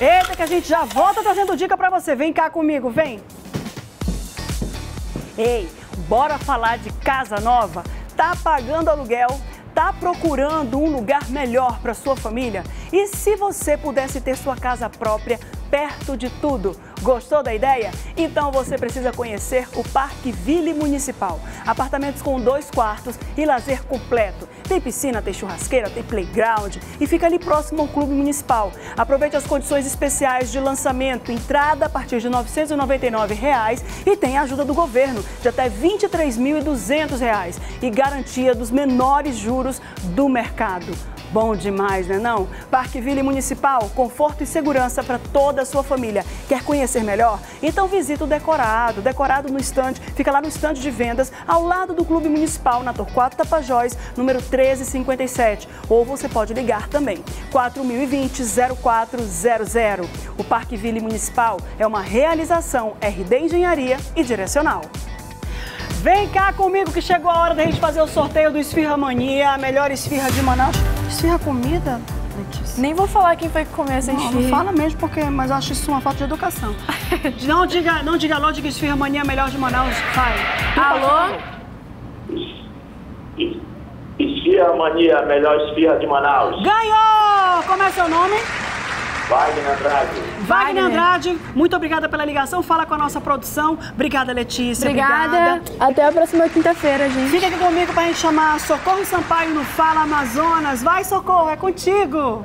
Eita, que a gente já volta trazendo dica pra você. Vem cá comigo, vem. Ei, bora falar de casa nova? Tá pagando aluguel? Tá procurando um lugar melhor para sua família? E se você pudesse ter sua casa própria perto de tudo? Gostou da ideia? Então você precisa conhecer o Parque Ville Municipal. Apartamentos com dois quartos e lazer completo. Tem piscina, tem churrasqueira, tem playground e fica ali próximo ao Clube Municipal. Aproveite as condições especiais de lançamento, entrada a partir de 999 reais, e tem a ajuda do governo de até R$ 23.200 e garantia dos menores juros do mercado. Bom demais, né não? Parque Ville Municipal, conforto e segurança para toda a sua família. Quer conhecer melhor? Então visita o Decorado. Decorado no estande, fica lá no estande de vendas, ao lado do Clube Municipal, na Torquato Tapajós, número 1357. Ou você pode ligar também, 4020-0400. O Parque Ville Municipal é uma realização RD Engenharia e Direcional. Vem cá comigo que chegou a hora da gente fazer o sorteio do Esfirra Mania, a melhor esfirra de Manaus. Esfirra comida? Letícia. Nem vou falar quem foi que comeu essa Não, esfirra. não fala mesmo, porque, mas eu acho isso uma falta de educação. não diga, não diga alô, diga Esfirra Mania, a melhor de Manaus. Vai. Alô? Esfirra Mania, melhor esfirra de Manaus. Ganhou! Como é seu nome? Wagner Andrade. Wagner Andrade, muito obrigada pela ligação. Fala com a nossa produção. Obrigada, Letícia. Obrigada. Até a próxima quinta-feira, gente. Fica aqui comigo pra gente chamar Socorro Sampaio no Fala Amazonas. Vai, Socorro, é contigo.